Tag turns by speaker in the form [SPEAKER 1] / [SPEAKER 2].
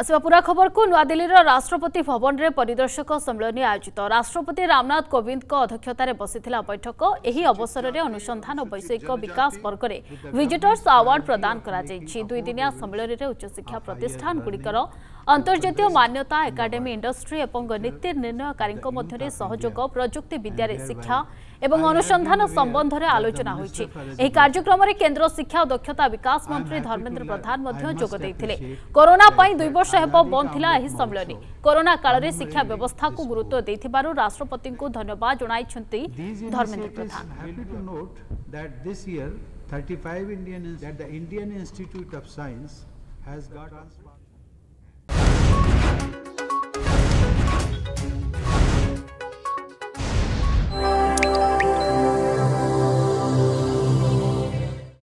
[SPEAKER 1] আসবা পুরা খবরক নূদিল্লীর রাষ্ট্রপতি ভবনের পরিদর্শক সম্মিলনী আয়োজিত রাষ্ট্রপতি রামনাথ কোবিন্দ অধ্যক্ষতার বসিলা বৈঠক এই অবসরের অনুসন্ধান বৈষয়িক বিকাশ বর্গরে ভিজিটর্স আওয়ার্ড প্রদান করা দুই দিনিয়া সম্মিলনীর উচ্চশিক্ষা প্রতিষ্ঠানগুলির আন্তর্জাতীয় মান্যতা একাডেমি ইন্ডস্ট্রি এবং নীতি নির্ণয়কারী মধ্যে সহযোগ প্রযুক্তি বিদ্যার শিক্ষা এবং অনুসন্ধান সম্বন্ধে আলোচনা হয়েছে এই কার্যক্রমে কেন্দ্র শিক্ষা ও দক্ষতা বিকাশ মন্ত্রী ধর্মেন্দ্র প্রধান যোগ দিয়ে করোনা দুই বর্ষ वर्ष हे बंद था सम्मिलन कोरोना काल में शिक्षा व्यवस्था को गुरुत्व दे राष्ट्रपति को धन्यवाद
[SPEAKER 2] जन